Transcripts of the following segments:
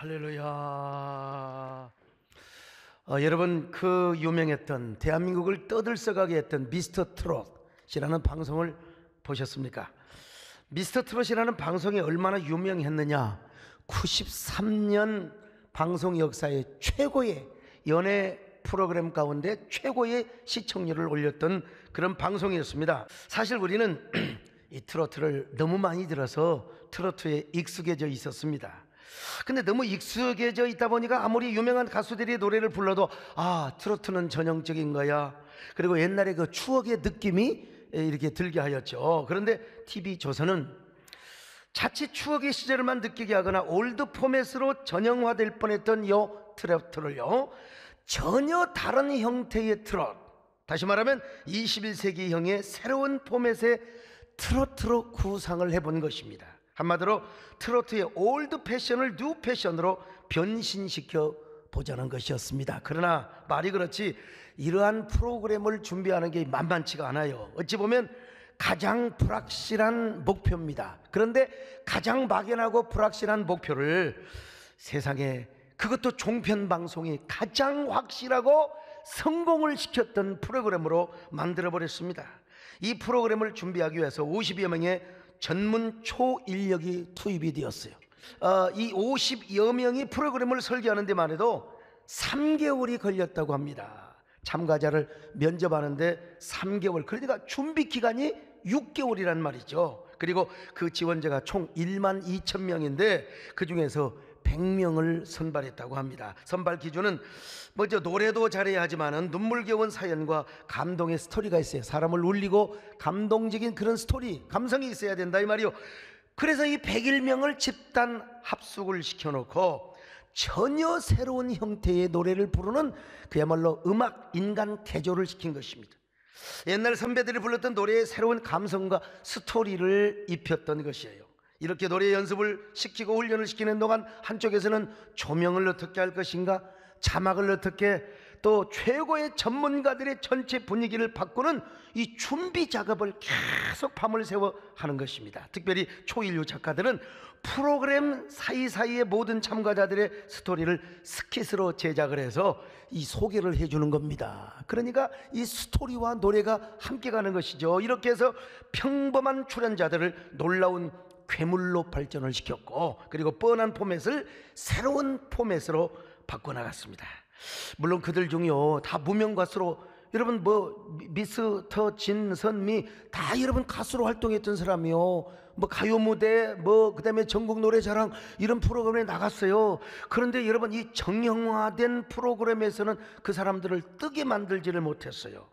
할렐루야. 어, 여러분 그 유명했던 대한민국을 떠들썩하게 했던 미스터 트롯이라는 방송을 보셨습니까? 미스터 트롯이라는 방송이 얼마나 유명했느냐? 93년 방송 역사의 최고의 연예 프로그램 가운데 최고의 시청률을 올렸던 그런 방송이었습니다. 사실 우리는 이 트로트를 너무 많이 들어서 트로트에 익숙해져 있었습니다. 근데 너무 익숙해져 있다 보니까 아무리 유명한 가수들이 노래를 불러도 아, 트로트는 전형적인 거야. 그리고 옛날에 그 추억의 느낌이 이렇게 들게 하였죠. 그런데 TV 조선은 자칫 추억의 시절만 느끼게 하거나 old format으로 전형화될 뻔했던 요 트로트를요. 전혀 다른 형태의 트롯. 다시 말하면 21세기형의 새로운 포맷의 트로트로 구상을 해본 것입니다. 한마디로 트로트의 old fashion을 new fashion으로 변신시켜 보자는 것이었습니다. 그러나 말이 그렇지 이러한 프로그램을 준비하는 게 만만치가 않아요. 어찌 보면 가장 불확실한 목표입니다. 그런데 가장 막연하고 불확실한 목표를 세상에 그것도 종편 방송이 가장 확실하고 성공을 시켰던 프로그램으로 만들어 버렸습니다. 이 프로그램을 준비하기 위해서 50여 명의 전문 초인력이 투입이 되었어요. 어, 이 50여 명이 프로그램을 설계하는 데 만 해도 3개월이 걸렸다고 합니다. 참가자를 면접하는데 3개월. 그러니까 준비 기간이 6개월이란 말이죠. 그리고 그 지원자가 총 1만 2천 명인데 그 중에서 100명을 선발했다고 합니다. 선발 기준은 먼저 노래도 잘해야 하지만은 눈물겨운 사연과 감동의 스토리가 있어요. 사람을 울리고 감동적인 그런 스토리, 감성이 있어야 된다 이 말이요. 그래서 이 101명을 집단 합숙을 시켜놓고 전혀 새로운 형태의 노래를 부르는 그야말로 음악 인간 개조를 시킨 것입니다. 옛날 선배들이 불렀던 노래에 새로운 감성과 스토리를 입혔던 것이에요. 이렇게 노래 연습을 시키고 훈련을 시키는 동안 한쪽에서는 조명을 어떻게 할 것인가, 자막을 어떻게 또 최고의 전문가들의 전체 분위기를 바꾸는 이 준비 작업을 계속 밤을 새워 하는 것입니다. 특별히 초일류 작가들은 프로그램 사이사이의 모든 참가자들의 스토리를 skit으로 제작을 해서 이 소개를 해주는 겁니다. 그러니까 이 스토리와 노래가 함께 가는 것이죠. 이렇게 해서 평범한 출연자들을 놀라운 괴물로 발전을 시켰고 그리고 뻔한 포맷을 새로운 포맷으로 바꿔나갔습니다. 물론 그들 중에요 다 무명 가수로 여러분 뭐 미- 미스터 진선미 다 여러분 가수로 활동했던 사람이요. 뭐 가요 무대 뭐 그다음에 전국 노래자랑 이런 프로그램에 나갔어요. 그런데 여러분 이 정형화된 프로그램에서는 그 사람들을 뜨게 만들지를 못했어요.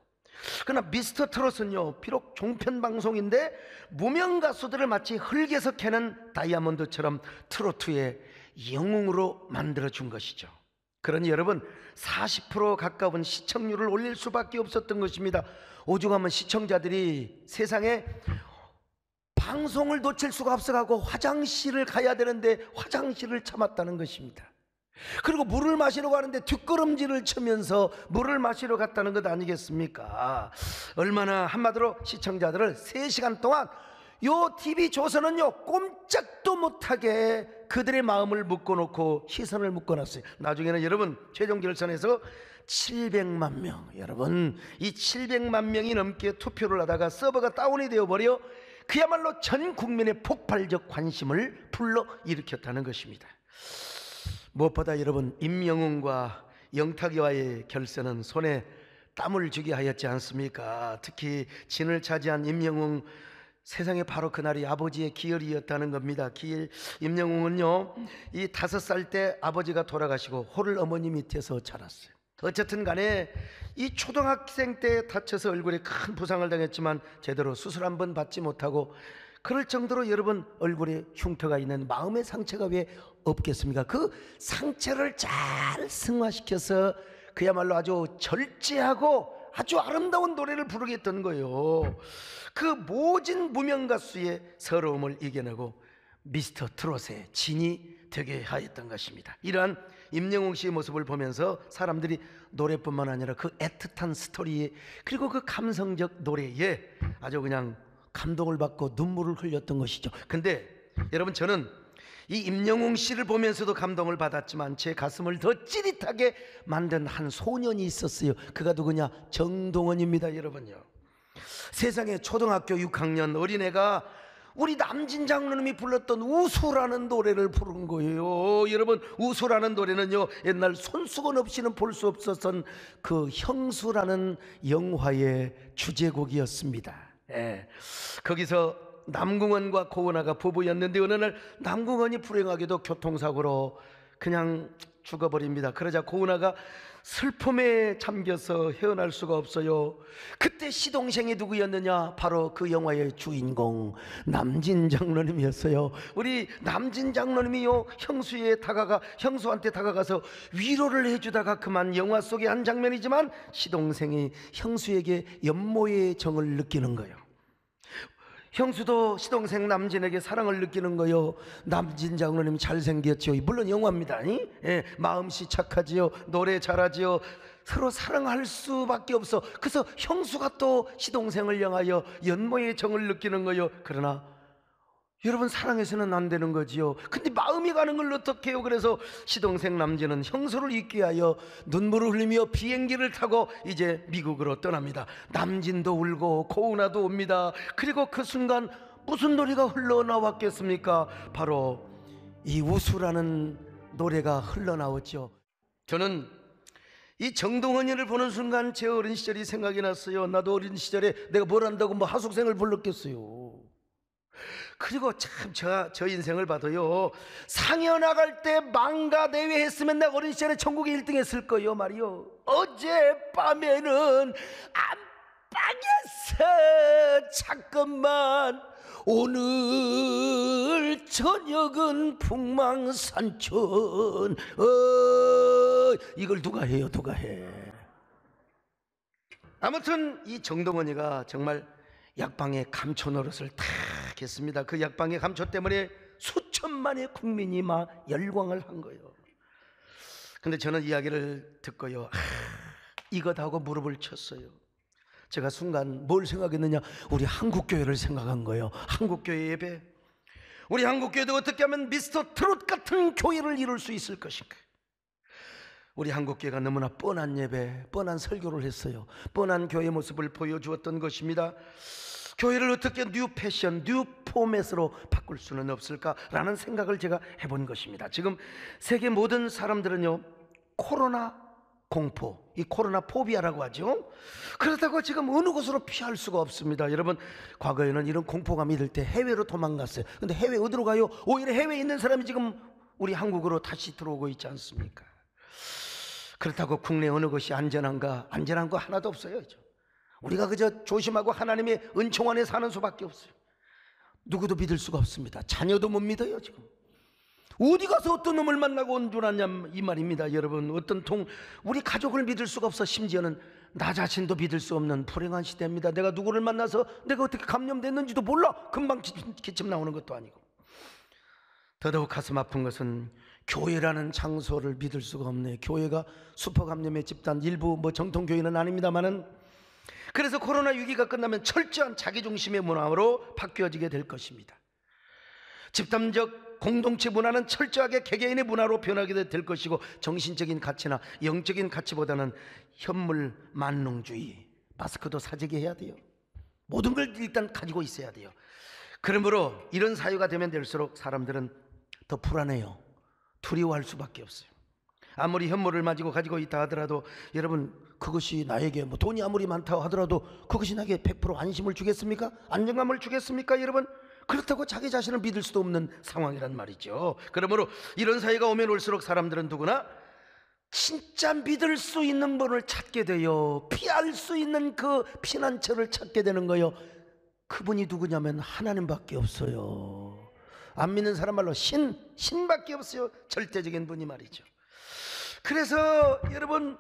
그러나 미스터 트롯은요 비록 종편 방송인데 무명 가수들을 마치 흙에서 캐는 다이아몬드처럼 트로트의 영웅으로 만들어 준 것이죠. 그러니 여러분 40% 가까운 시청률을 올릴 수밖에 없었던 것입니다. 오죽하면 시청자들이 세상에 방송을 놓칠 수가 없어가고 화장실을 가야 되는데 화장실을 참았다는 것입니다. 그리고 물을 마시러 가는데 뒷걸음질을 치면서 물을 마시러 갔다는 것 아니겠습니까? 얼마나 한마디로 시청자들을 3시간 동안 요 TV 조선은요 꼼짝도 못하게 그들의 마음을 묶어놓고 시선을 묶어놨어요. 나중에는 여러분 최종 결선에서 700만 명 여러분 이 700만 명이 넘게 투표를 하다가 서버가 다운이 되어버려 그야말로 전 국민의 폭발적 관심을 불러 일으켰다는 것입니다. 무엇보다 여러분 임영웅과 영탁이와의 결선은 손에 땀을 주게 하였지 않습니까? 특히 진을 차지한 임영웅 세상에 바로 그날이 아버지의 기열이었다는 겁니다. 기열 임영웅은요 이 다섯 살 때 아버지가 돌아가시고 호를 어머니 밑에서 자랐어요. 어쨌든 간에 이 초등학생 때 다쳐서 얼굴에 큰 부상을 당했지만 제대로 수술 한 번 받지 못하고 그럴 정도로 여러분 얼굴에 흉터가 있는 마음의 상처가 왜 없겠습니까? 그 상처를 잘 승화시켜서 그야말로 아주 절제하고 아주 아름다운 노래를 부르게 했던 거예요. 그 모진 무명 가수의 서러움을 이겨내고 미스터 트롯의 진이 되게 하였던 것입니다. 이러한 임영웅 씨의 모습을 보면서 사람들이 노래뿐만 아니라 그 애틋한 스토리에 그리고 그 감성적 노래에 아주 그냥 감동을 받고 눈물을 흘렸던 것이죠. 근데 여러분 저는 이 임영웅 씨를 보면서도 감동을 받았지만 제 가슴을 더 찌릿하게 만든 한 소년이 있었어요. 그가 누구냐? 정동원입니다, 여러분요. 세상에 초등학교 6학년 어린애가 우리 남진 장로님이 불렀던 우수라는 노래를 부른 거예요. 여러분, 우수라는 노래는요, 옛날 손수건 없이는 볼 수 없었던 그 형수라는 영화의 주제곡이었습니다. 예. 거기서 남궁원과 고은아가 부부였는데 어느 날 남궁원이 불행하게도 교통사고로 그냥 죽어버립니다. 그러자 고은아가 슬픔에 잠겨서 헤어날 수가 없어요. 그때 시동생이 누구였느냐? 바로 그 영화의 주인공 남진 장로님이었어요. 우리 남진 장로님이요 형수에 다가가 형수한테 다가가서 위로를 해주다가 그만 영화 속의 한 장면이지만 시동생이 형수에게 연모의 정을 느끼는 거예요. 형수도 시동생 남진에게 사랑을 느끼는 거요. 남진 장로님 잘생겼죠. 물론 영화입니다. 이? 예, 마음씨 착하지요. 노래 잘하지요. 서로 사랑할 수밖에 없어. 그래서 형수가 또 시동생을 향하여 연모의 정을 느끼는 거요. 그러나 여러분 사랑해서는 안 되는 거지요. 근데 마음이 가는 걸 어떻게 해요? 그래서 시동생 남진은 형수를 잊게 하여 눈물을 흘리며 비행기를 타고 이제 미국으로 떠납니다. 남진도 울고 고은아도 옵니다. 그리고 그 순간 무슨 노래가 흘러나왔겠습니까? 바로 이 우수라는 노래가 흘러나왔죠. 저는 이 정동원이를 보는 순간 제 어린 시절이 생각이 났어요. 나도 어린 시절에 내가 뭘 한다고 뭐 하숙생을 불렀겠어요. 그리고 참 저 저 인생을 봐도요 상여 나갈 때 망가 대회 했으면 내가 어린 시절에 전국에 1등 했을 거요 말이요. 어젯밤에는 안방에서 잠깐만. 오늘 저녁은 풍망산천 어 이걸 누가 해요 누가 해? 아무튼 이 정동원이가 정말 약방의 감초 노릇을 탁 했습니다. 그 약방의 감초 때문에 수천만의 국민이 막 열광을 한 거예요. 근데 저는 이야기를 듣고요. 아, 이것하고 무릎을 쳤어요. 제가 순간 뭘 생각했느냐? 우리 한국교회를 생각한 거예요. 한국교회 예배. 우리 한국교회도 어떻게 하면 미스터 트롯 같은 교회를 이룰 수 있을 것인가? 우리 한국교회가 너무나 뻔한 예배, 뻔한 설교를 했어요. 뻔한 교회 모습을 보여주었던 것입니다. 교회를 어떻게 new fashion, new format으로 바꿀 수는 없을까라는 생각을 제가 해본 것입니다. 지금 세계 모든 사람들은요, 코로나 공포, 이 코로나 포비아라고 하죠. 그렇다고 지금 어느 곳으로 피할 수가 없습니다. 여러분, 과거에는 이런 공포감이 들 때 해외로 도망갔어요. 근데 해외 어디로 가요? 오히려 해외에 있는 사람이 지금 우리 한국으로 다시 들어오고 있지 않습니까? 그렇다고 국내 어느 것이 안전한가? 안전한 거 하나도 없어요. 우리가 그저 조심하고 하나님의 은총 안에 사는 수밖에 없어요. 누구도 믿을 수가 없습니다. 자녀도 못 믿어요, 지금. 어디 가서 어떤 놈을 만나고 온 줄 아냐 이 말입니다 여러분 어떤 통 우리 가족을 믿을 수가 없어 심지어는 나 자신도 믿을 수 없는 불행한 시대입니다 내가 누구를 만나서 내가 어떻게 감염됐는지도 몰라 금방 기침, 기침 나오는 것도 아니고 더더욱 가슴 아픈 것은 교회라는 장소를 믿을 수가 없네 교회가 슈퍼 감염의 집단 일부 뭐 정통 교회는 아닙니다만은 그래서 코로나 위기가 끝나면 철저한 자기중심의 문화로 바뀌어지게 될 것입니다. 집단적 공동체 문화는 철저하게 개개인의 문화로 변하게 될 것이고 정신적인 가치나 영적인 가치보다는 현물 만능주의 마스크도 사재기 해야 돼요. 모든 걸 일단 가지고 있어야 돼요. 그러므로 이런 사유가 되면 될수록 사람들은 더 불안해요. 두려워할 수밖에 없어요 아무리 현물을 가지고 가지고 있다 하더라도 여러분 그것이 나에게 뭐 돈이 아무리 많다 하더라도 그것이 나에게 100% 안심을 주겠습니까? 안정감을 주겠습니까 여러분? 그렇다고 자기 자신을 믿을 수도 없는 상황이란 말이죠. 그러므로 이런 사회가 오면 올수록 사람들은 누구나 진짜 믿을 수 있는 분을 찾게 돼요. 피할 수 있는 그 피난처를 찾게 되는 거예요. 그분이 누구냐면 하나님밖에 없어요. 안 믿는 사람 말로 신, 신밖에 없어요. 절대적인 분이 말이죠. 그래서 여러분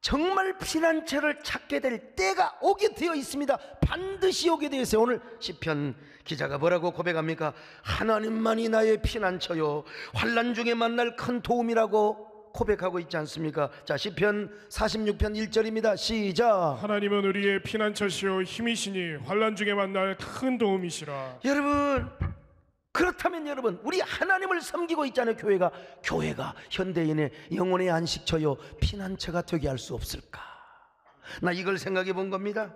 정말 피난처를 찾게 될 때가 오게 되어 있습니다. 반드시 오게 되어 있어요. 오늘 시편 기자가 뭐라고 고백합니까? 하나님만이 나의 피난처요. 환란 중에 만날 큰 도움이라고 고백하고 있지 않습니까? 자, 시편 46편 1절입니다. 시작. 하나님은 우리의 피난처시요 힘이시니 환란 중에 만날 큰 도움이시라. 여러분 그렇다면 여러분 우리 하나님을 섬기고 있잖아요 교회가. 교회가 현대인의 영혼의 안식처요 피난처가 되게 할 수 없을까? 나 이걸 생각해 본 겁니다.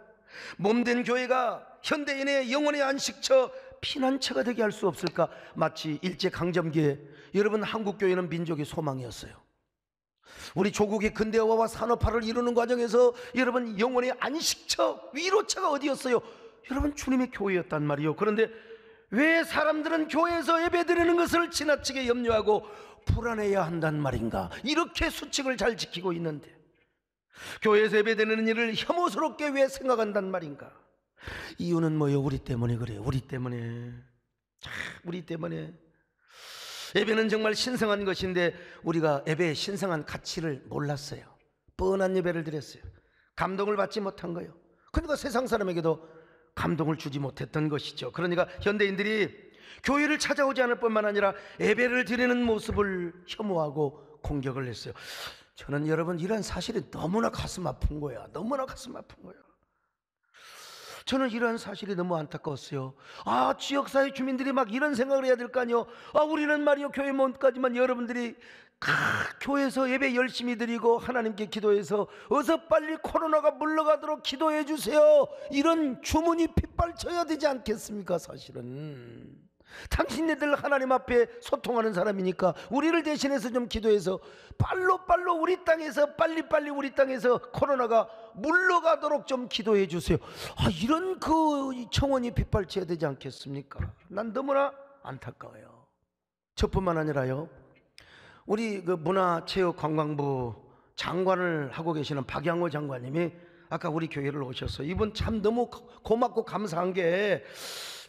몸된 교회가 현대인의 영혼의 안식처 피난처가 되게 할 수 없을까? 마치 일제강점기에 여러분 한국교회는 민족의 소망이었어요. 우리 조국의 근대화와 산업화를 이루는 과정에서 여러분 영혼의 안식처 위로처가 어디였어요? 여러분 주님의 교회였단 말이요. 그런데 왜 사람들은 교회에서 예배드리는 것을 지나치게 염려하고 불안해야 한단 말인가? 이렇게 수칙을 잘 지키고 있는데 교회에서 예배드리는 일을 혐오스럽게 왜 생각한단 말인가? 이유는 뭐요? 우리 때문에 그래요. 우리 때문에. 우리 때문에. 예배는 정말 신성한 것인데 우리가 예배의 신성한 가치를 몰랐어요. 뻔한 예배를 드렸어요. 감동을 받지 못한 거예요. 그러니까 세상 사람에게도 감동을 주지 못했던 것이죠. 그러니까 현대인들이 교회를 찾아오지 않을 뿐만 아니라 예배를 드리는 모습을 혐오하고 공격을 했어요. 저는 여러분 이런 사실이 너무나 가슴 아픈 거야. 너무나 가슴 아픈 거야. 저는 이런 사실이 너무 안타까웠어요. 아, 지역사회 주민들이 막 이런 생각을 해야 될 거 아니요. 아, 우리는 말이요. 교회 못까지만 여러분들이 교회에서 예배 열심히 드리고 하나님께 기도해서 어서 빨리 코로나가 물러가도록 기도해 주세요. 이런 주문이 빗발쳐야 되지 않겠습니까? 사실은. 당신네들 하나님 앞에 소통하는 사람이니까 우리를 대신해서 좀 기도해서 빨로 빨로 우리 땅에서 빨리 빨리 우리 땅에서 코로나가 물러가도록 좀 기도해 주세요. 아, 이런 그 청원이 빗발쳐야 되지 않겠습니까? 난 너무나 안타까워요. 저뿐만 아니라요. 우리 그 문화체육관광부 장관을 하고 계시는 박양호 장관님이 아까 우리 교회를 오셔서 이분 참 너무 고맙고 감사한 게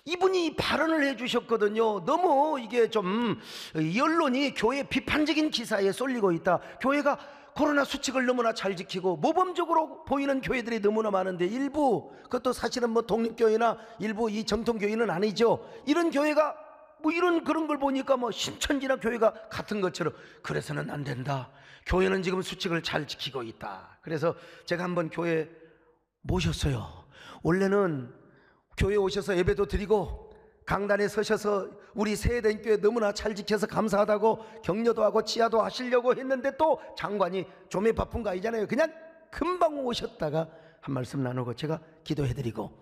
이분이 발언을 해주셨거든요. 너무 이게 좀 언론이 교회 비판적인 기사에 쏠리고 있다. 교회가 코로나 수칙을 너무나 잘 지키고 모범적으로 보이는 교회들이 너무나 많은데 일부 그것도 사실은 뭐 독립교회나 일부 이 정통교회는 아니죠. 이런 교회가 뭐 이런 그런 걸 보니까 뭐 신천지나 교회가 같은 것처럼 그래서는 안 된다. 교회는 지금 수칙을 잘 지키고 있다. 그래서 제가 한번 교회 모셨어요. 원래는 교회 오셔서 예배도 드리고 강단에 서셔서 우리 세대인 교회 너무나 잘 지켜서 감사하다고 격려도 하고 치하도 하시려고 했는데 또 장관이 좀에 바쁜 거 아니잖아요. 그냥 금방 오셨다가 한 말씀 나누고 제가 기도해드리고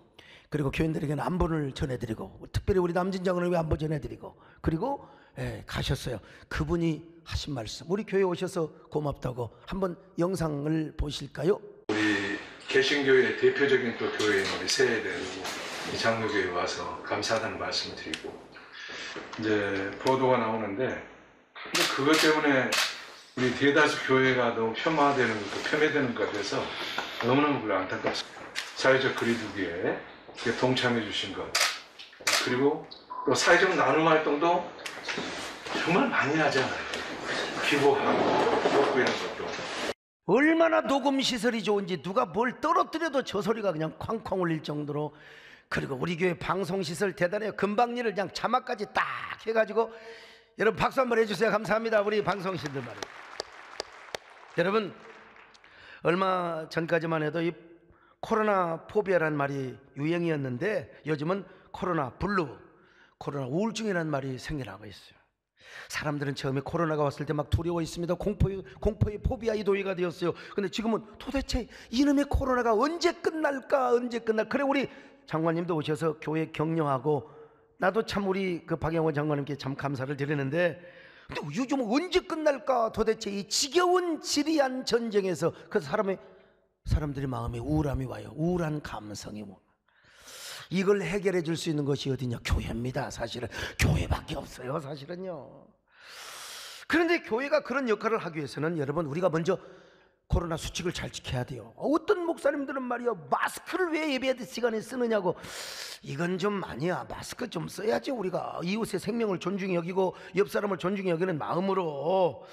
그리고 교인들에게는 안본을 전해드리고 특별히 우리 남진장은 왜 안보 전해드리고 그리고 예, 가셨어요. 그분이 하신 말씀. 우리 교회 오셔서 고맙다고 한번 영상을 보실까요? 우리 개신교의 대표적인 또 교회인 우리 세례된 이 장로교에 와서 감사하다는 말씀 드리고 이제 보도가 나오는데 근데 그것 때문에 우리 대다수 교회가 너무 폄하되는 것도 폄훼되는 것 같아서 너무너무 안타깝습니다. 사회적 거리두기에 동참해 주신 것 그리고 또 사회적 나눔 활동도 정말 많이 하잖아요. 기부하고 먹고 이런 것도 얼마나 녹음 시설이 좋은지 누가 뭘 떨어뜨려도 저 소리가 그냥 쾅쾅 울릴 정도로 그리고 우리 교회 방송 시설 대단해요. 금방 일을 그냥 자막까지 딱 해가지고 여러분 박수 한번 해주세요. 감사합니다. 우리 방송실들 말이에요. 여러분 얼마 전까지만 해도 이 코로나 포비아라는 말이 유행이었는데 요즘은 코로나 블루, 코로나 우울증이라는 말이 생겨나고 있어요. 사람들은 처음에 코로나가 왔을 때 막 두려워 있습니다. 공포의, 공포의 포비아의 도의가 되었어요. 근데 지금은 도대체 이놈의 코로나가 언제 끝날까? 언제 끝날? 그래 우리 장관님도 오셔서 교회 격려하고 나도 참 우리 그 박영원 장관님께 참 감사를 드리는데 근데 요즘 언제 끝날까? 도대체 이 지겨운 지리한 전쟁에서 그 사람의 사람들의 마음에 우울함이 와요. 우울한 감성이 와. 이걸 해결해 줄 수 있는 것이 어디냐? 교회입니다. 사실은 교회밖에 없어요. 사실은요. 그런데 교회가 그런 역할을 하기 위해서는 여러분 우리가 먼저 코로나 수칙을 잘 지켜야 돼요. 어떤 목사님들은 말이요 마스크를 왜 예배 시간에 쓰느냐고 이건 좀 아니야. 마스크 좀 써야지 우리가 이웃의 생명을 존중히 여기고 옆 사람을 존중히 여기는 마음으로.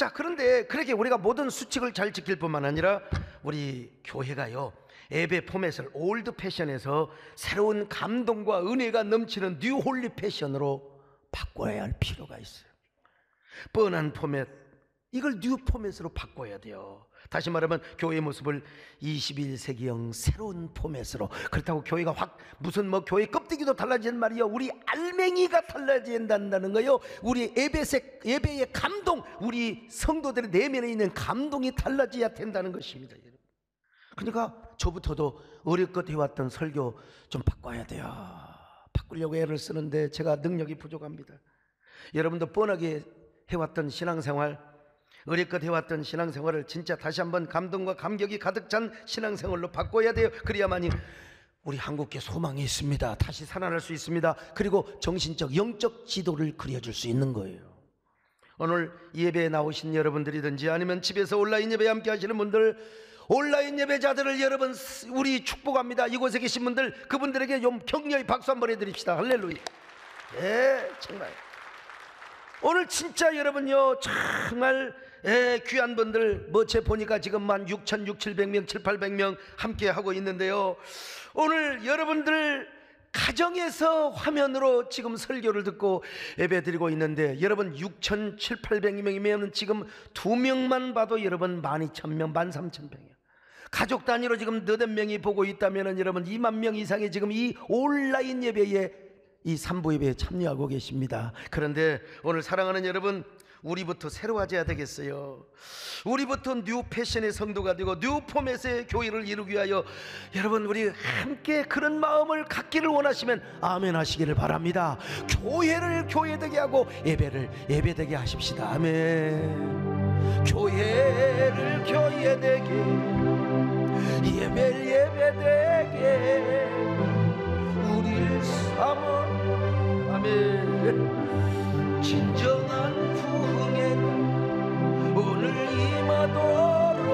자 그런데 그렇게 우리가 모든 수칙을 잘 지킬 뿐만 아니라 우리 교회가요 예배 포맷을 old fashion에서 새로운 감동과 은혜가 넘치는 new holy fashion으로 바꿔야 할 필요가 있어요. 뻔한 포맷 이걸 new format으로 바꿔야 돼요. 다시 말하면 교회의 모습을 21세기형 새로운 포맷으로. 그렇다고 교회가 확 무슨 뭐 교회 껍데기도 달라지는 말이요 우리 알맹이가 달라진다는 거요. 우리 예배색 예배의 감동 우리 성도들의 내면에 있는 감동이 달라져야 된다는 것입니다. 그러니까 저부터도 어렵게 해왔던 설교 좀 바꿔야 돼요. 바꾸려고 애를 쓰는데 제가 능력이 부족합니다. 여러분도 뻔하게 해왔던 신앙생활 어렵게 해왔던 신앙생활을 진짜 다시 한번 감동과 감격이 가득 찬 신앙생활로 바꿔야 돼요. 그래야만이 우리 한국계 소망이 있습니다. 다시 살아날 수 있습니다. 그리고 정신적, 영적 지도를 그려줄 수 있는 거예요. 오늘 예배에 나오신 여러분들이든지 아니면 집에서 온라인 예배 함께 하시는 분들 온라인 예배자들을 여러분 우리 축복합니다. 이곳에 계신 분들 그분들에게 좀 격려의 박수 한번 해드립시다. 할렐루야. 예, 정말. 오늘 진짜 여러분요 정말 예, 귀한 분들 뭐 제 보니까 지금 만 6천 6, 700명, 7, 800명 함께 하고 있는데요. 오늘 여러분들 가정에서 화면으로 지금 설교를 듣고 예배 드리고 있는데 여러분 6천 7, 800명이면 지금 두 명만 봐도 여러분 12,000명, 13,000명이에요. 가족 단위로 지금 너댓 명이 보고 있다면 여러분 2만 명 이상의 지금 이 온라인 예배에 이 삼부 예배에 참여하고 계십니다. 그런데 오늘 사랑하는 여러분 우리부터 새로워져야 되겠어요. 우리부터 new fashion의 성도가 되고 new format의 교회를 이루기 위하여 여러분 우리 함께 그런 마음을 갖기를 원하시면 아멘 하시기를 바랍니다. 교회를 교회되게 하고 예배를 예배되게 하십시다. 아멘. 교회를 교회되게 예배를 예배되게 우리를 삼아 아멘. 진정한 임하도록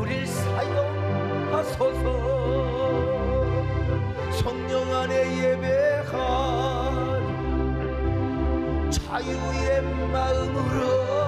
우릴 사용하소서. 성령 안에 예배한 자유의 마음으로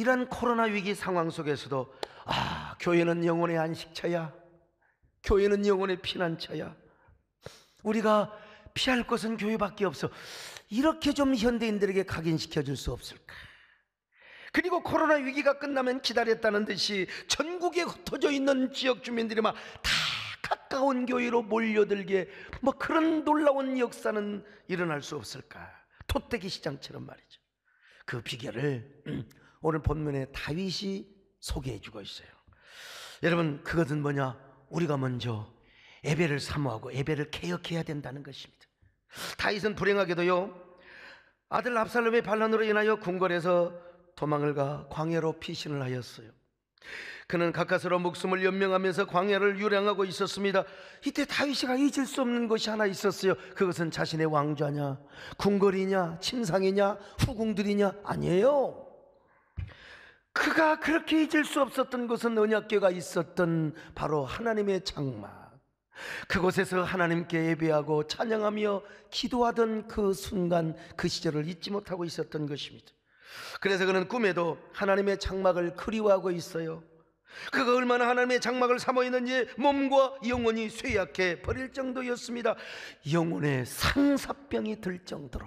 이런 코로나 위기 상황 속에서도 아, 교회는 영혼의 안식처야. 교회는 영혼의 피난처야. 우리가 피할 곳은 교회밖에 없어. 이렇게 좀 현대인들에게 각인시켜 줄 수 없을까? 그리고 코로나 위기가 끝나면 기다렸다는 듯이 전국에 흩어져 있는 지역 주민들이 막 다 가까운 교회로 몰려들게 뭐 그런 놀라운 역사는 일어날 수 없을까? 토떼기 시장처럼 말이죠. 그 비결을 음, 오늘 본문에 다윗이 소개해 주고 있어요. 여러분 그것은 뭐냐? 우리가 먼저 예배를 사모하고 예배를 개혁해야 된다는 것입니다. 다윗은 불행하게도요 아들 압살롬의 반란으로 인하여 궁궐에서 도망을 가 광야로 피신을 하였어요. 그는 가까스로 목숨을 연명하면서 광야를 유량하고 있었습니다. 이때 다윗이가 잊을 수 없는 것이 하나 있었어요. 그것은 자신의 왕좌냐, 궁궐이냐, 침상이냐, 후궁들이냐 아니에요. 그가 그렇게 잊을 수 없었던 것은 언약궤가 있었던 바로 하나님의 장막. 그곳에서 하나님께 예배하고 찬양하며 기도하던 그 순간 그 시절을 잊지 못하고 있었던 것입니다. 그래서 그는 꿈에도 하나님의 장막을 그리워하고 있어요. 그가 얼마나 하나님의 장막을 삼어 있는지 몸과 영혼이 쇠약해 버릴 정도였습니다. 영혼의 상사병이 들 정도로.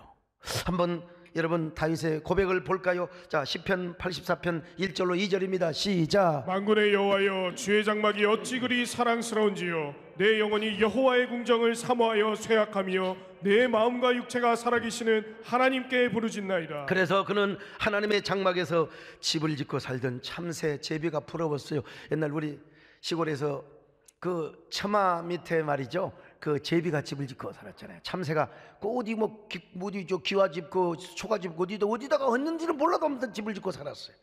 한번 여러분 다윗의 고백을 볼까요? 자, 시편 84편 1절로 2절입니다. 시작. 만군의 여호와여 주의 장막이 어찌 그리 사랑스러운지요 내 영혼이 여호와의 궁정을 사모하여 쇠약하며 내 마음과 육체가 살아계시는 하나님께 부르짖나이다 그래서 그는 하나님의 장막에서 집을 짓고 살던 참새 제비가 부러웠어요. 옛날 우리 시골에서 그 처마 밑에 말이죠. 그 제비가 집을 짓고 살았잖아요. 참새가 그 어디 뭐 기, 어디 저 기와집 그 초가집 어디다 어디다가 었는지는 몰라도 아무튼 집을 짓고 살았어요.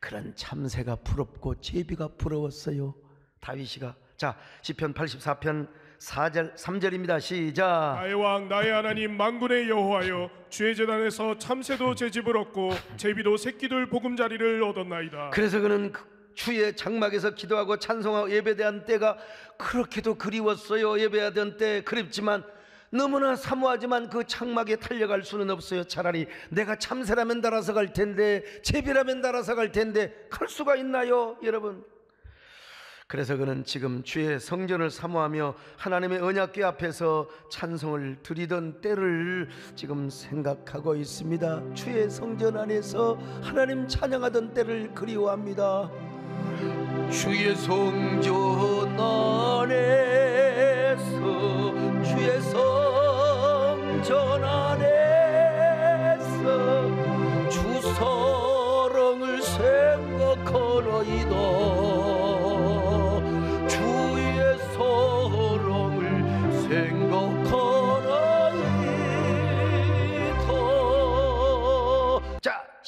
그런 참새가 부럽고 제비가 부러웠어요. 다윗이가 자 시편 84편 4절 3절입니다. 시작. 나의 왕 나의 하나님 만군의 여호와여 주의 재단에서 참새도 제 집을 얻고 제비도 새끼들 보금자리를 얻었나이다 그래서 그는 그 주의 장막에서 기도하고 찬송하고 예배대한 때가 그렇게도 그리웠어요. 예배하던 때 그립지만 너무나 사모하지만 그 장막에 달려갈 수는 없어요. 차라리 내가 참새라면 달아서 갈 텐데 제비라면 달아서 갈 텐데 갈 수가 있나요, 여러분? 그래서 그는 지금 주의 성전을 사모하며 하나님의 언약궤 앞에서 찬송을 드리던 때를 지금 생각하고 있습니다. 주의 성전 안에서 하나님 찬양하던 때를 그리워합니다. 주의 성전 안에서 주의 성전 안에서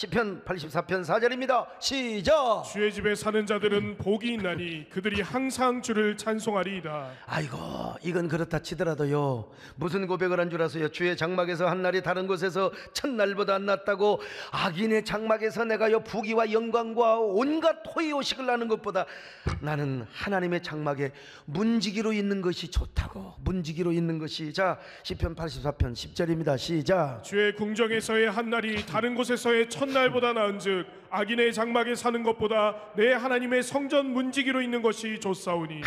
시편 84편 4절입니다. 시작! 주의 집에 사는 자들은 복이 있나니 그들이 항상 주를 찬송하리이다. 아이고 이건 그렇다 치더라도요. 무슨 고백을 한 줄 아세요? 주의 장막에서 한 날이 다른 곳에서 첫날보다 낫다고 악인의 장막에서 내가요 부귀와 영광과 온갖 호의호식을 나는 것보다 나는 하나님의 장막에 문지기로 있는 것이 좋다고 문지기로 있는 것이. 자 시편 84편 10절입니다. 시작! 주의 궁정에서의 한 날이 다른 곳에서의 첫날 보다 나은즉 악인의 장막에 사는 것보다 내 하나님의 성전 문지기로 있는 것이 좋사오니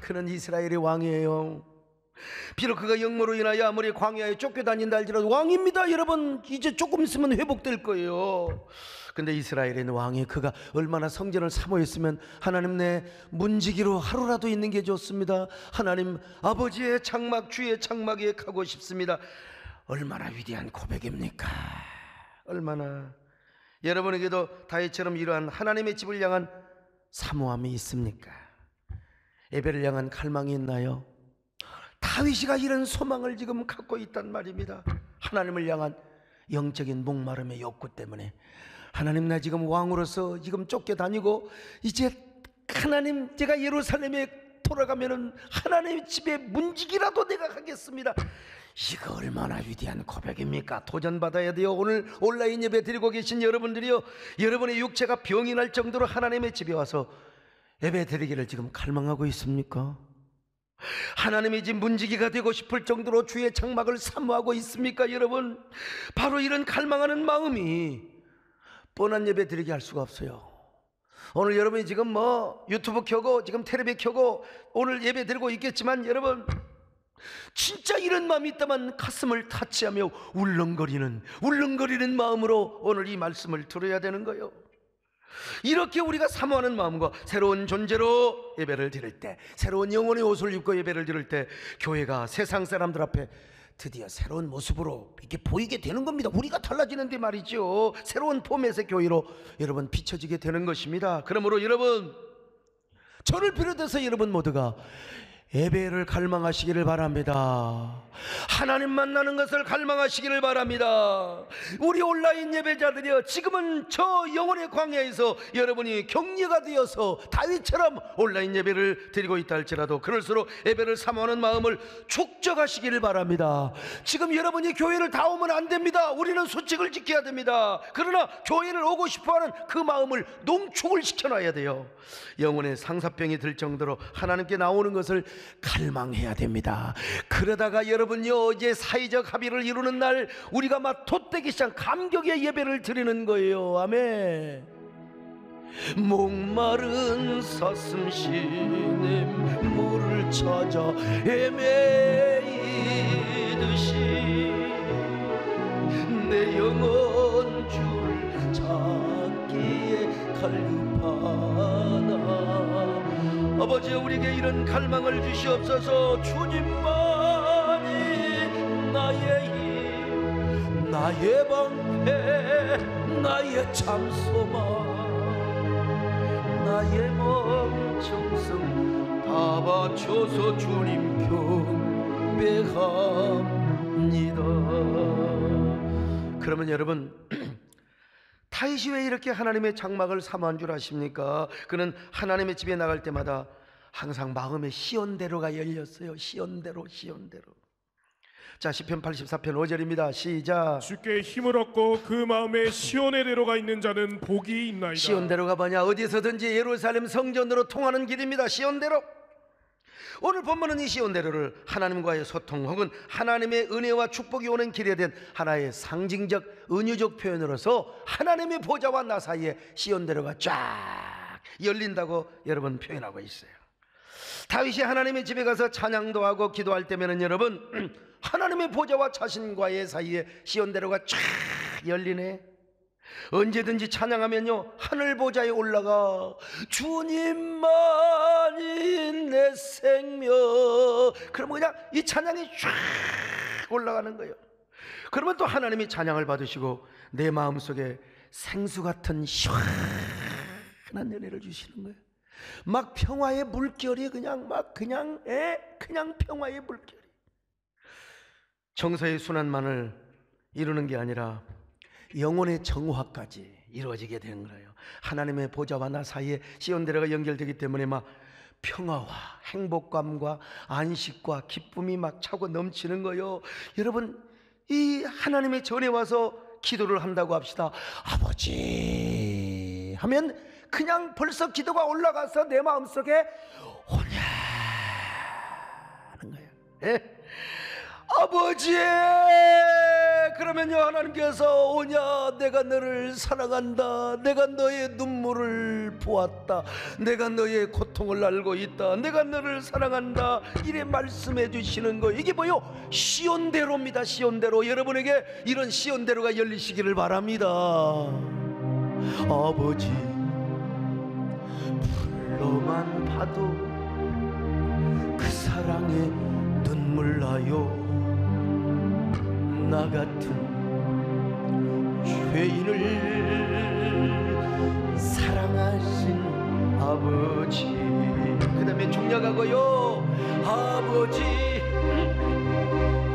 그는 이스라엘의 왕이에요. 비록 그가 영모로 인하여 아무리 광야에 쫓겨다닌다 할지라도 왕입니다. 여러분 이제 조금 있으면 회복될 거예요. 근데 이스라엘의 왕이 그가 얼마나 성전을 사모했으면 하나님 내 문지기로 하루라도 있는 게 좋습니다. 하나님 아버지의 장막 주의 장막에 가고 싶습니다. 얼마나 위대한 고백입니까? 얼마나 여러분에게도 다윗처럼 이러한 하나님의 집을 향한 사모함이 있습니까? 예배를 향한 갈망이 있나요? 다윗이가 이런 소망을 지금 갖고 있단 말입니다. 하나님을 향한 영적인 목마름의 욕구 때문에 하나님 나 지금 왕으로서 지금 쫓겨다니고 이제 하나님 제가 예루살렘에 돌아가면은 하나님 집에 문지기라도 내가 하겠습니다. 이거 얼마나 위대한 고백입니까? 도전받아야 돼요. 오늘 온라인 예배 드리고 계신 여러분들이요. 여러분의 육체가 병이 날 정도로 하나님의 집에 와서 예배 드리기를 지금 갈망하고 있습니까? 하나님의 집 문지기가 되고 싶을 정도로 주의 장막을 사모하고 있습니까, 여러분? 바로 이런 갈망하는 마음이 뻔한 예배 드리게 할 수가 없어요. 오늘 여러분이 지금 뭐 유튜브 켜고 지금 텔레비 켜고 오늘 예배 드리고 있겠지만 여러분 진짜 이런 마음이 있다면 가슴을 타치하며 울렁거리는 울렁거리는 마음으로 오늘 이 말씀을 들어야 되는 거예요. 이렇게 우리가 사모하는 마음과 새로운 존재로 예배를 드릴 때, 새로운 영혼의 옷을 입고 예배를 드릴 때, 교회가 세상 사람들 앞에 드디어 새로운 모습으로 이렇게 보이게 되는 겁니다. 우리가 달라지는데 말이죠. 새로운 포맷의 교회로 여러분 비춰지게 되는 것입니다. 그러므로 여러분, 저를 비롯해서 여러분 모두가 예배를 갈망하시기를 바랍니다. 하나님 만나는 것을 갈망하시기를 바랍니다. 우리 온라인 예배자들이여 지금은 저 영혼의 광야에서 여러분이 격려가 되어서 다윗처럼 온라인 예배를 드리고 있다 할지라도 그럴수록 예배를 사모하는 마음을 축적하시기를 바랍니다. 지금 여러분이 교회를 다 오면 안 됩니다. 우리는 수칙을 지켜야 됩니다. 그러나 교회를 오고 싶어하는 그 마음을 농축을 시켜놔야 돼요. 영혼의 상사병이 들 정도로 하나님께 나오는 것을 갈망해야 됩니다. 그러다가 여러분요 이제 사회적 합의를 이루는 날 우리가 막 돛대기 시작 감격의 예배를 드리는 거예요. 아멘. 목마른 사슴 시냇 물을 찾아 헤매이듯이 내 영혼 줄 찾기에 갈급 이런 갈망을 주시옵소서 주님만이 나의 힘 나의 방패 나의 참소망 나의 멈청성 다 바쳐서 주님 경배합니다 그러면 여러분 다윗이 왜 이렇게 하나님의 장막을 사모한 줄 아십니까? 그는 하나님의 집에 나갈 때마다 항상 마음의 시온대로가 열렸어요. 시온대로, 시온대로. 자, 시편 84편 5절입니다. 시작. 주께 힘을 얻고 그 마음에 시온의 대로가 있는 자는 복이 있나이다. 시온대로가 뭐냐? 어디서든지 예루살렘 성전으로 통하는 길입니다. 시온대로. 오늘 본문은 이 시온대로를 하나님과의 소통 혹은 하나님의 은혜와 축복이 오는 길에 대한 하나의 상징적 은유적 표현으로서 하나님의 보좌와 나 사이에 시온대로가 쫙 열린다고 여러분 표현하고 있어요. 다윗이 하나님의 집에 가서 찬양도 하고 기도할 때면은 여러분 하나님의 보좌와 자신과의 사이에 시온대로가 쫙 열리네. 언제든지 찬양하면요 하늘 보좌에 올라가 주님만이 내 생명. 그러면 그냥 이 찬양이 쫙 올라가는 거예요. 그러면 또 하나님이 찬양을 받으시고 내 마음 속에 생수 같은 시원한 은혜를 주시는 거예요 막 평화의 물결이 그냥 막 그냥 에 그냥 평화의 물결이 정서의 순환만을 이루는 게 아니라 영혼의 정화까지 이루어지게 되는 거예요. 하나님의 보좌와 나 사이에 시온대로가 연결되기 때문에 막 평화와 행복감과 안식과 기쁨이 막 차고 넘치는 거요. 여러분 이 하나님의 전에 와서 기도를 한다고 합시다. 아버지 하면 그냥 벌써 기도가 올라가서 내 마음속에 오냐는 거예요. 예? 아버지 그러면요 하나님께서 오냐? 내가 너를 사랑한다. 내가 너의 눈물을 보았다. 내가 너의 고통을 알고 있다. 내가 너를 사랑한다. 이래 말씀해 주시는 거. 이게 뭐요? 시온대로입니다 시온대로. 여러분에게 이런 시온대로가 열리시기를 바랍니다. 아버지 불러만 봐도 그 사랑에 눈물 나요. 나 같은 죄인을 사랑하신 아버지. 그 다음에 중약하고요. 아버지.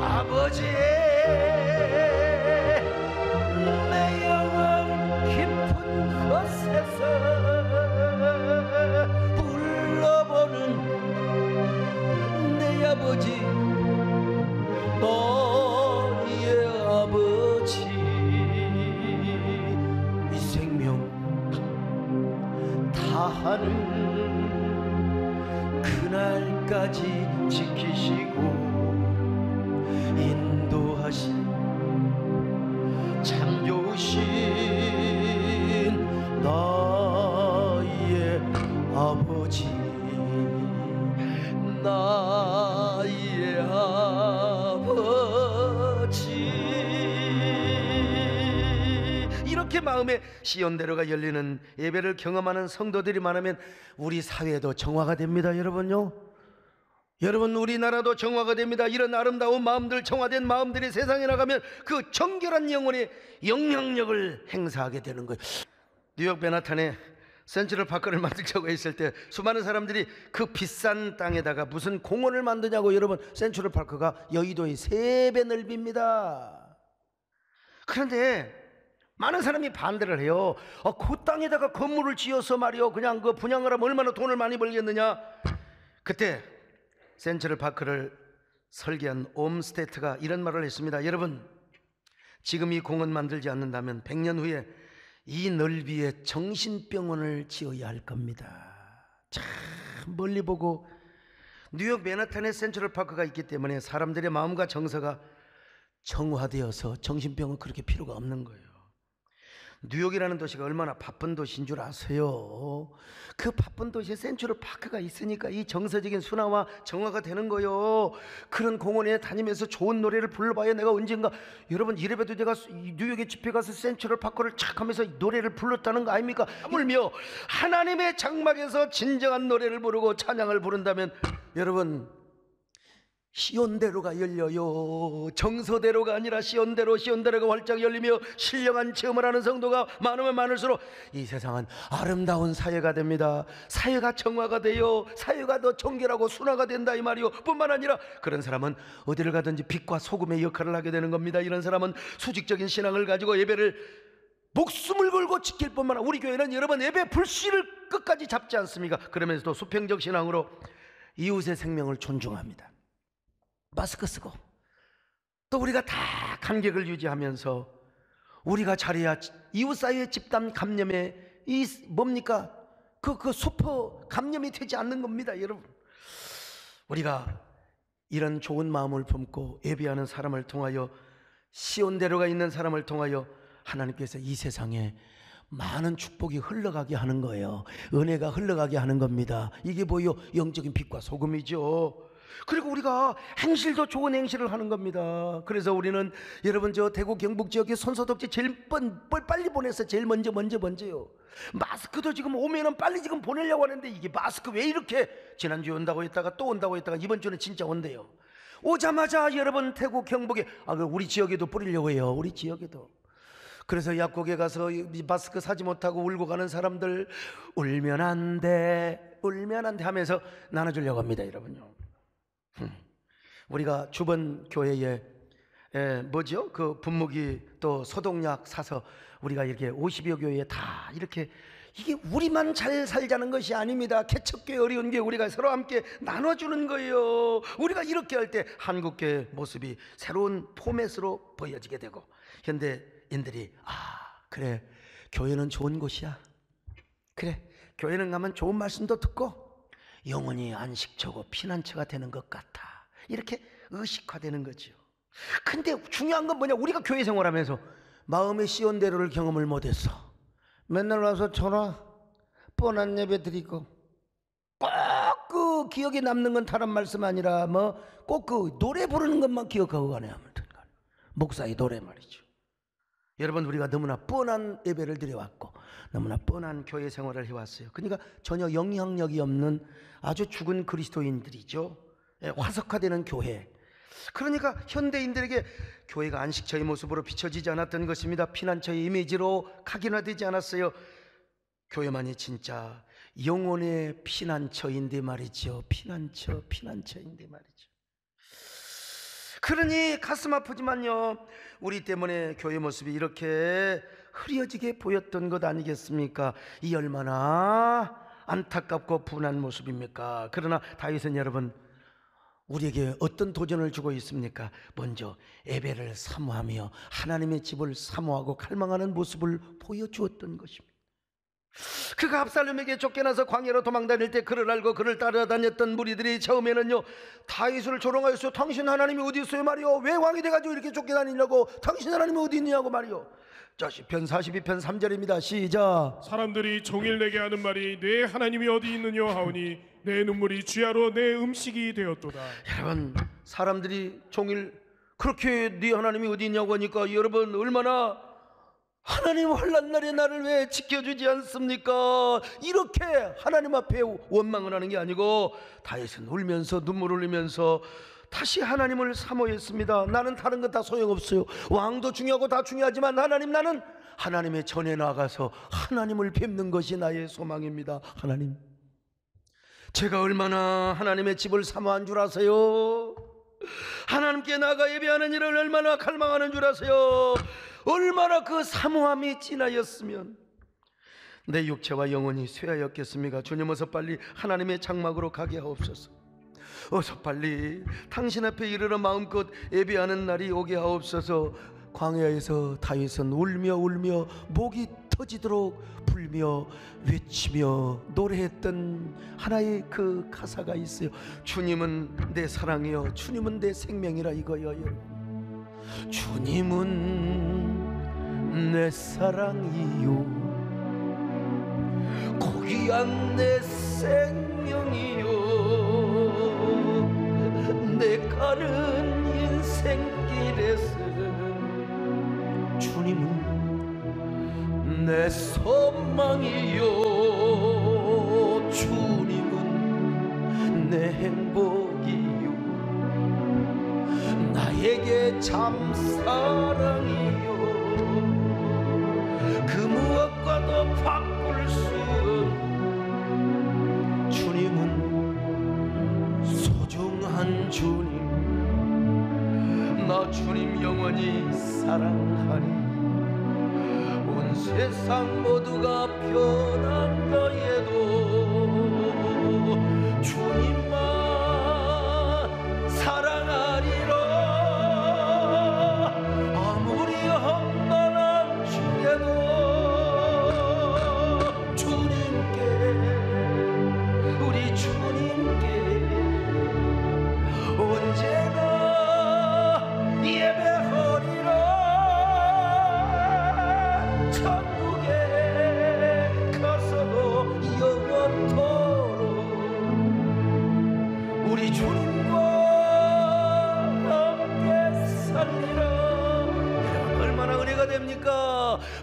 아버지. 내 내아 마음에 시온대로가 열리는 예배를 경험하는 성도들이 많으면 우리 사회도 정화가 됩니다 여러분요. 여러분 우리나라도 정화가 됩니다. 이런 아름다운 마음들 정화된 마음들이 세상에 나가면 그 정결한 영혼의 영향력을 행사하게 되는 거예요. 뉴욕 베나탄에 센트럴 파크를 만들자고 했을 때 수많은 사람들이 그 비싼 땅에다가 무슨 공원을 만드냐고 여러분 센트럴 파크가 여의도의 세 배 넓입니다. 그런데 많은 사람이 반대를 해요. 어, 그 땅에다가 건물을 지어서 말이요. 그냥 그 분양을 하면 얼마나 돈을 많이 벌겠느냐. 그때 센트럴 파크를 설계한 옴스테트가 이런 말을 했습니다. 여러분, 지금 이 공원 만들지 않는다면 100년 후에 이 넓이에 정신병원을 지어야 할 겁니다. 참 멀리 보고 뉴욕 맨하탄에 센트럴 파크가 있기 때문에 사람들의 마음과 정서가 정화되어서 정신병은 그렇게 필요가 없는 거예요. 뉴욕이라는 도시가 얼마나 바쁜 도시인 줄 아세요? 그 바쁜 도시에 센트럴 파크가 있으니까 이 정서적인 순화와 정화가 되는 거요. 그런 공원에 다니면서 좋은 노래를 불러봐야 내가 언젠가 여러분 이래봬도 제가 뉴욕에 집회 가서 센트럴 파크를 착 하면서 노래를 불렀다는 거 아닙니까? 하물며 하나님의 장막에서 진정한 노래를 부르고 찬양을 부른다면 여러분 시온대로가 열려요. 정서대로가 아니라 시온대로, 시온대로가 활짝 열리며 신령한 체험을 하는 성도가 많으면 많을수록 이 세상은 아름다운 사회가 됩니다. 사회가 정화가 돼요. 사회가 더 정결하고 순화가 된다 이 말이요. 뿐만 아니라 그런 사람은 어디를 가든지 빛과 소금의 역할을 하게 되는 겁니다. 이런 사람은 수직적인 신앙을 가지고 예배를 목숨을 걸고 지킬 뿐만 아니라 우리 교회는 여러분 예배 불씨를 끝까지 잡지 않습니까? 그러면서도 수평적 신앙으로 이웃의 생명을 존중합니다. 마스크 쓰고 또 우리가 다 간격을 유지하면서 우리가 잘해야 이웃 사이의 집단 감염에 이 뭡니까 그그 슈퍼 감염이 되지 않는 겁니다, 여러분. 우리가 이런 좋은 마음을 품고 예비하는 사람을 통하여 시온대로가 있는 사람을 통하여 하나님께서 이 세상에 많은 축복이 흘러가게 하는 거예요. 은혜가 흘러가게 하는 겁니다. 이게 뭐요? 영적인 빛과 소금이죠. 그리고 우리가 행실도 좋은 행실을 하는 겁니다. 그래서 우리는 여러분 저 대구 경북 지역에 손소독제 제일 뻔, 빨리 보내서 제일 먼저 먼저 먼저요. 마스크도 지금 오면은 빨리 지금 보내려고 하는데 이게 마스크 왜 이렇게 지난주에 온다고 했다가 또 온다고 했다가 이번 주는 진짜 온대요. 오자마자 여러분 태국 경북에 아그 우리 지역에도 뿌리려고 해요. 우리 지역에도. 그래서 약국에 가서 마스크 사지 못하고 울고 가는 사람들 울면 안 돼, 울면 안 돼 하면서 나눠 주려고 합니다, 여러분요. 우리가 주변 교회에 에, 뭐죠? 그 분무기 또 소독약 사서 우리가 이렇게 50여 교회에 다 이렇게 이게 우리만 잘 살자는 것이 아닙니다. 개척교회 어려운 게 우리가 서로 함께 나눠주는 거예요. 우리가 이렇게 할 때 한국교회 모습이 새로운 포맷으로 보여지게 되고 현대인들이 아 그래 교회는 좋은 곳이야. 그래 교회는 가면 좋은 말씀도 듣고 영원히 안식처고 피난처가 되는 것 같아. 이렇게 의식화되는 거죠. 근데 중요한 건 뭐냐? 우리가 교회 생활하면서 마음의 시온대로를 경험을 못했어. 맨날 와서 전화, 뻔한 예배 드리고 꼭 그 기억에 남는 건 다른 말씀 아니라 뭐 꼭 그 노래 부르는 것만 기억하고 가네 하면 목사의 노래 말이죠. 여러분 우리가 너무나 뻔한 예배를 드려왔고 너무나 뻔한 교회 생활을 해왔어요. 그러니까 전혀 영향력이 없는 아주 죽은 그리스도인들이죠. 예, 화석화되는 교회. 그러니까 현대인들에게 교회가 안식처의 모습으로 비춰지지 않았던 것입니다. 피난처의 이미지로 각인화되지 않았어요. 교회만이 진짜 영혼의 피난처인데 말이죠. 피난처, 피난처인데 말이죠. 그러니 가슴 아프지만요. 우리 때문에 교회 모습이 이렇게 흐려지게 보였던 것 아니겠습니까? 이 얼마나 안타깝고 분한 모습입니까? 그러나 다윗은 여러분 우리에게 어떤 도전을 주고 있습니까? 먼저 예배를 사모하며 하나님의 집을 사모하고 갈망하는 모습을 보여주었던 것입니다. 그가 압살롬에게 쫓겨나서 광야로 도망다닐 때 그를 알고 그를 따라다녔던 무리들이 처음에는요 다윗을 조롱하였어요 당신 하나님이 어디 있어요? 말이요 왜 왕이 돼가지고 이렇게 쫓겨다니냐고 당신 하나님이 어디 있냐고. 말이요. 자 시편 42편 3절입니다. 시작 사람들이 종일 내게 하는 말이 내 하나님이 어디 있느냐 하오니 내 눈물이 주야로 내 음식이 되었도다. 여러분 사람들이 종일 그렇게 네 하나님이 어디 있냐고 하니까 여러분 얼마나 하나님 환란 날에 나를 왜 지켜주지 않습니까? 이렇게 하나님 앞에 원망을 하는 게 아니고 다윗은 울면서 눈물 흘리면서 다시 하나님을 사모했습니다. 나는 다른 것다 소용없어요. 왕도 중요하고 다 중요하지만 하나님 나는 하나님의 전에 나가서 하나님을 뵙는 것이 나의 소망입니다. 하나님. 제가 얼마나 하나님의 집을 사모한 줄 아세요? 하나님께 나가 예배하는 일을 얼마나 갈망하는 줄 아세요? 얼마나 그 사모함이 진하였으면 내 육체와 영혼이 쇠하였겠습니까? 주님 어서 빨리 하나님의 장막으로 가게 하옵소서. 어서 빨리 당신 앞에 이르러 마음껏 예배하는 날이 오게 하옵소서. 광야에서 다윗은 울며 울며 목이 터지도록 불며 외치며 노래했던 하나의 그 가사가 있어요. 주님은 내 사랑이요, 주님은 내 생명이라 이거요. 주님은 내 사랑이요 고귀한 내 생명이요 내 가는 인생길에서 주님은 내 소망이요 주님은 내 행복이요. 나에게 참 사랑이요. 그 무엇과도 바꿀 수 없는 주님은 소중한 주님. 나 주님 영원히 온 세상 모두가 변한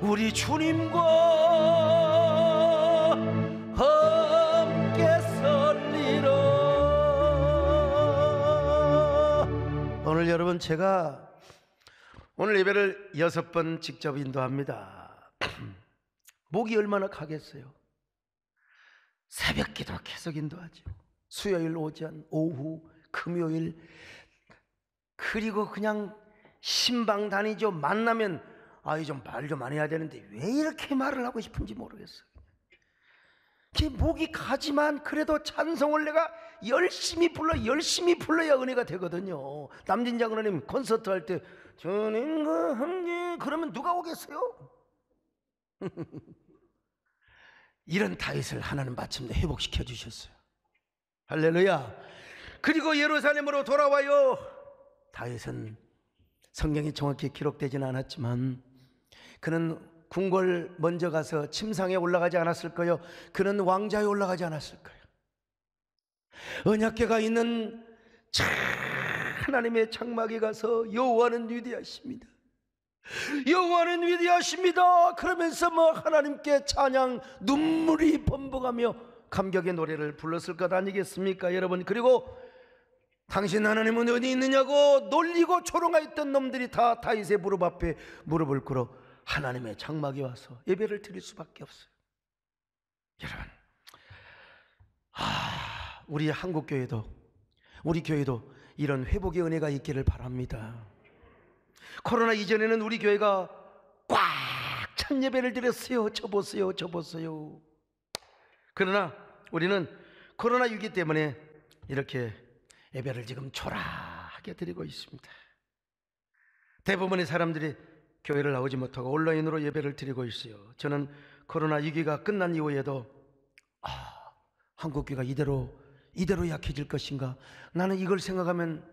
우리 주님과 함께 살리라 오늘 여러분 제가 오늘 예배를 여섯 번 직접 인도합니다. 목이 얼마나 가겠어요? 새벽 기도 계속 인도하죠. 수요일 오전 오후 금요일. 그리고 그냥 신방 다니죠. 만나면 아이 좀 말 좀 안 해야 되는데 왜 이렇게 말을 하고 싶은지 모르겠어요 그 목이 가지만 그래도 찬송을 내가 열심히 불러 열심히 불러야 은혜가 되거든요. 남진 장로님 콘서트 할 때 주님과 함께 그러면 누가 오겠어요? 이런 다윗을 하나님 마침내 회복시켜 주셨어요. 할렐루야. 그리고 예루살렘으로 돌아와요. 다윗은 성경이 정확히 기록되지는 않았지만 그는 궁궐 먼저 가서 침상에 올라가지 않았을 거요. 그는 왕자에 올라가지 않았을 거예요. 언약궤가 있는 참 하나님의 장막에 가서 여호와는 위대하십니다. 여호와는 위대하십니다. 그러면서 뭐 하나님께 찬양 눈물이 번복하며 감격의 노래를 불렀을 것 아니겠습니까 여러분? 그리고 당신 하나님은 어디 있느냐고 놀리고 조롱하였던 놈들이 다 다윗의 무릎 앞에 무릎을 꿇어 하나님의 장막에 와서 예배를 드릴 수밖에 없어요. 여러분, 아, 우리 한국 교회도 우리 교회도 이런 회복의 은혜가 있기를 바랍니다. 코로나 이전에는 우리 교회가 꽉 찬 예배를 드렸어요. 저 보세요, 저 보세요. 그러나 우리는 코로나 위기 때문에 이렇게 예배를 지금 초라하게 드리고 있습니다. 대부분의 사람들이 교회를 나오지 못하고 온라인으로 예배를 드리고 있어요. 저는 코로나 위기가 끝난 이후에도 아, 한국 교회가 이대로 이대로 약해질 것인가? 나는 이걸 생각하면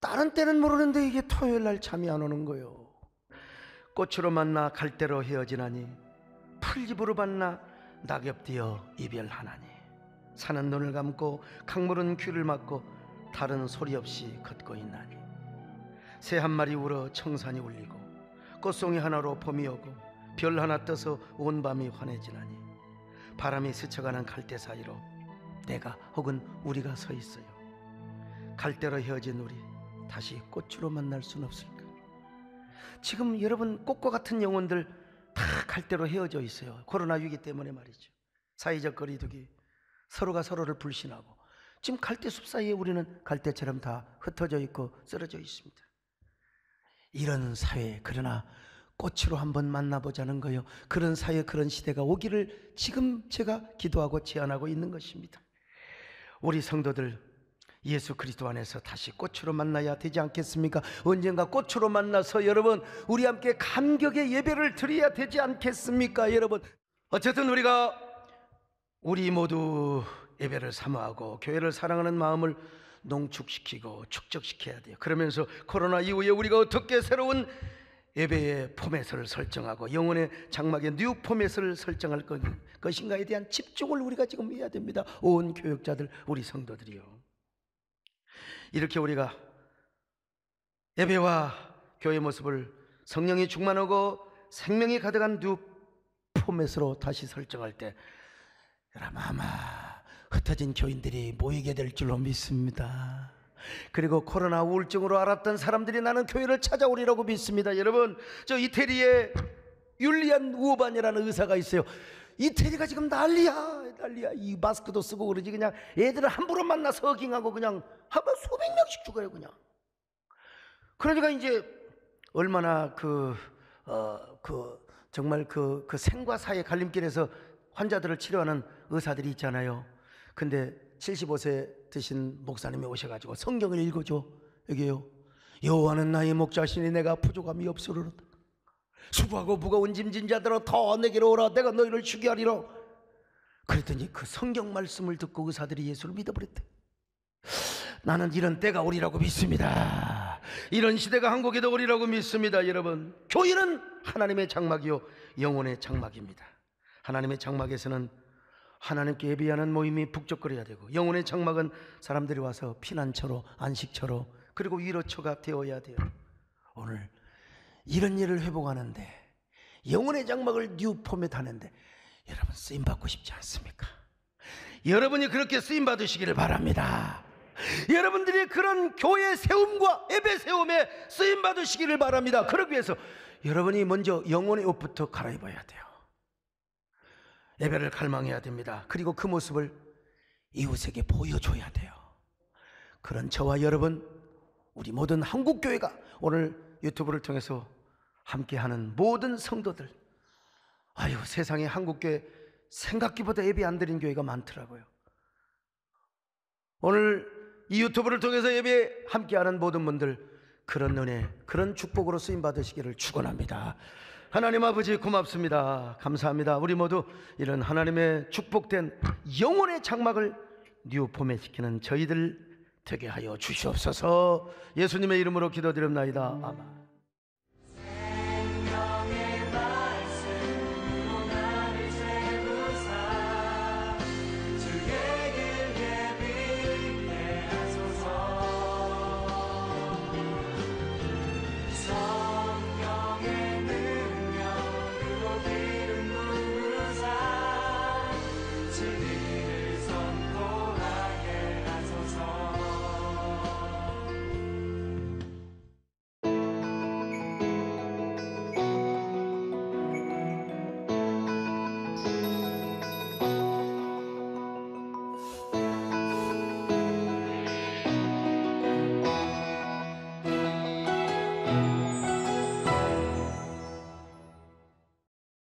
다른 때는 모르는데 이게 토요일 날 잠이 안 오는 거요. 꽃으로 만나 갈대로 헤어지나니 풀잎으로 만나 낙엽 되어 이별하나니 산은 눈을 감고 강물은 귀를 막고 다른 소리 없이 걷고 있나니 새 한 마리 울어 청산이 울리고 꽃송이 하나로 봄이 오고 별 하나 떠서 온 밤이 환해지나니 바람이 스쳐가는 갈대 사이로 내가 혹은 우리가 서 있어요. 갈대로 헤어진 우리 다시 꽃으로 만날 순 없을까? 지금 여러분 꽃과 같은 영혼들 다 갈대로 헤어져 있어요. 코로나 위기 때문에 말이죠. 사회적 거리두기, 서로가 서로를 불신하고 지금 갈대 숲 사이에 우리는 갈대처럼 다 흩어져 있고 쓰러져 있습니다. 이런 사회 그러나 꽃으로 한번 만나보자는 거요. 그런 사회 그런 시대가 오기를 지금 제가 기도하고 제안하고 있는 것입니다. 우리 성도들 예수 그리스도 안에서 다시 꽃으로 만나야 되지 않겠습니까? 언젠가 꽃으로 만나서 여러분 우리 함께 감격의 예배를 드려야 되지 않겠습니까? 여러분 어쨌든 우리가 우리 모두 예배를 사모하고 교회를 사랑하는 마음을 농축시키고 축적시켜야 돼요. 그러면서 코로나 이후에 우리가 어떻게 새로운 예배의 포맷을 설정하고 영혼의 장막의 new format을 설정할 것- 것인가에 대한 집중을 우리가 지금 해야 됩니다. 온 교역자들, 우리 성도들이요. 이렇게 우리가 예배와 교회 모습을 성령이 충만하고 생명이 가득한 new format으로 다시 설정할 때 아마 흩어진 교인들이 모이게 될 줄로 믿습니다. 그리고 코로나 우울증으로 앓았던 사람들이 나는 교회를 찾아오리라고 믿습니다. 여러분, 저 이태리에 율리안 우반이라는 의사가 있어요. 이태리가 지금 난리야, 난리야. 이 마스크도 쓰고 그러지 그냥 애들을 함부로 만나서 어깅하고 그냥 한번 수백 명씩 죽어요, 그냥. 그러니까 이제 얼마나 그, 어, 그, 정말 그, 그 생과 사의 갈림길에서 환자들을 치료하는 의사들이 있잖아요. 근데 75세 드신 목사님이 오셔가지고 성경을 읽어줘. 여기요. 여호와는 나의 목자시니 내가 부족함이 없으리로다. 수고하고 무거운 짐진 자들아 더 내게로 오라 내가 너희를 쉬게 하리라. 그랬더니 그 성경 말씀을 듣고 의사들이 예수를 믿어버렸대. 나는 이런 때가 오리라고 믿습니다. 이런 시대가 한국에도 오리라고 믿습니다, 여러분. 교회는 하나님의 장막이요, 영혼의 장막입니다. 하나님의 장막에서는 하나님께 예비하는 모임이 북적거려야 되고, 영혼의 장막은 사람들이 와서 피난처로, 안식처로, 그리고 위로처가 되어야 돼요. 오늘 이런 일을 회복하는데, 영혼의 장막을 new format 하는데, 여러분 쓰임 받고 싶지 않습니까? 여러분이 그렇게 쓰임 받으시기를 바랍니다. 여러분들이 그런 교회 세움과 예배 세움에 쓰임 받으시기를 바랍니다. 그러기 위해서 여러분이 먼저 영혼의 옷부터 갈아입어야 돼요. 예배를 갈망해야 됩니다. 그리고 그 모습을 이웃에게 보여줘야 돼요. 그런 저와 여러분, 우리 모든 한국 교회가 오늘 유튜브를 통해서 함께하는 모든 성도들, 아유 세상에 한국 교회 생각기보다 예배 안 드린 교회가 많더라고요. 오늘 이 유튜브를 통해서 예배 함께하는 모든 분들 그런 은혜, 그런 축복으로 쓰임 받으시기를 축원합니다. 하나님 아버지 고맙습니다. 감사합니다. 우리 모두 이런 하나님의 축복된 영혼의 장막을 new format시키는 저희들 되게 하여 주시옵소서. 예수님의 이름으로 기도드립나이다. 아멘.